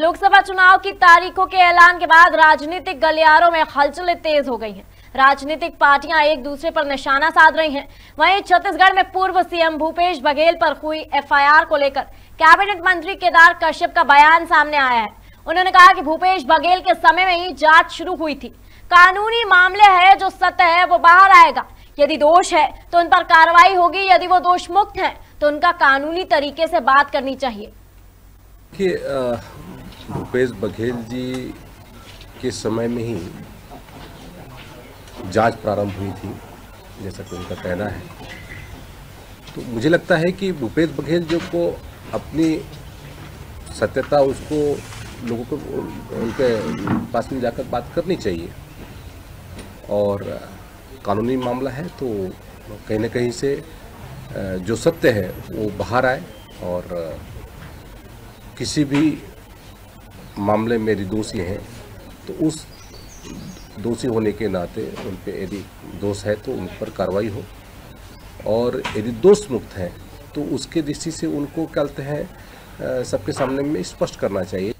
लोकसभा चुनाव की तारीखों के ऐलान के बाद राजनीतिक गलियारों में हलचलें तेज हो गई हैं। राजनीतिक पार्टियाँ एक दूसरे पर निशाना साध रही हैं। वहीं छत्तीसगढ़ में पूर्व सीएम भूपेश बघेल पर हुई एफआईआर को लेकर कैबिनेट मंत्री केदार कश्यप का बयान सामने आया है। उन्होंने कहा कि भूपेश बघेल के समय में ही जाँच शुरू हुई थी। कानूनी मामले है, जो सत्य है, वो बाहर आएगा। यदि दोष है तो उन पर कार्रवाई होगी। यदि वो दोष मुक्त है तो उनका कानूनी तरीके से बात करनी चाहिए। कि भूपेश बघेल जी के समय में ही जाँच प्रारंभ हुई थी, जैसा कि उनका कहना है। तो मुझे लगता है कि भूपेश बघेल जो को अपनी सत्यता, उसको लोगों को, उनके पास में जाकर बात करनी चाहिए। और कानूनी मामला है तो कहीं ना कहीं से जो सत्य है वो बाहर आए और किसी भी मामले में यदि दोषी हैं तो उस दोषी होने के नाते उन पर यदि दोष है तो उन पर कार्रवाई हो। और यदि दोष मुक्त हैं तो उसके दृष्टि से उनको कहते हैं सबके सामने में स्पष्ट करना चाहिए।